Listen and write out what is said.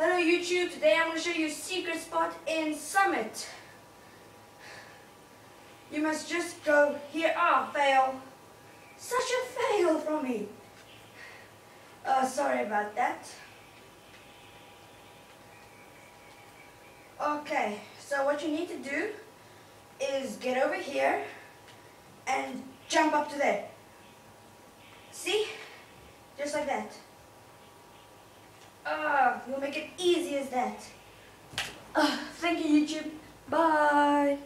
Hello YouTube, today I'm going to show you a secret spot in Summit. You must just go here. Ah, fail. Such a fail from me. Uh, sorry about that. Okay, so what you need to do is get over here and jump up to there. See? Just like that. We'll make it easy as that. Uh, thank you, YouTube. Bye.